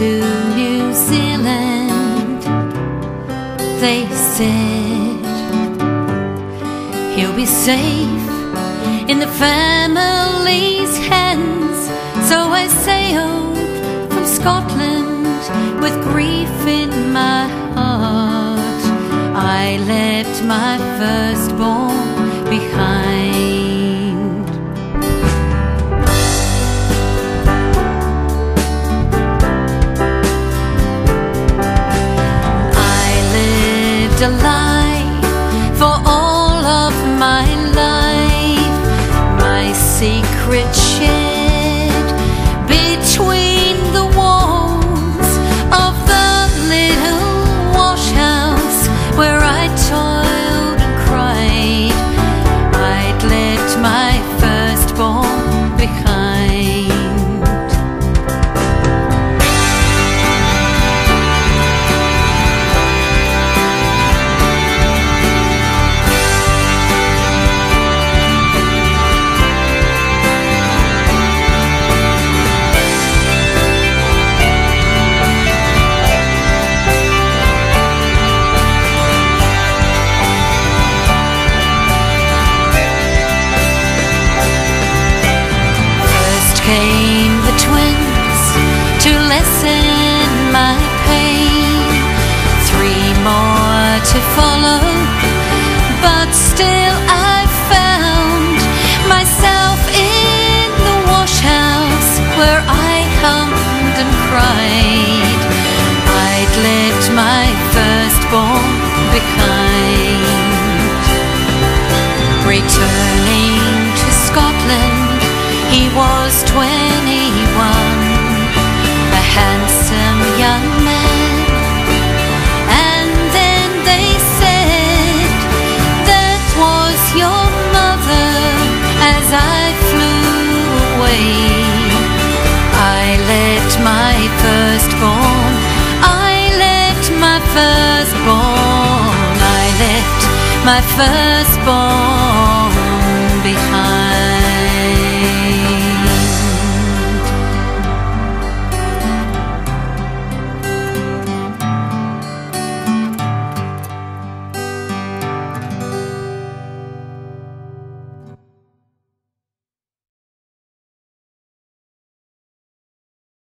to New Zealand. They said he'll be safe in the family's hands. So I sailed from Scotland with grief in my heart. I left my firstborn behind. Lived to follow, but still I found myself in the wash house where I hummed and cried. I'd left my firstborn behind. Returning to Scotland, he was 21, away. I left my firstborn, I left my firstborn, I left my firstborn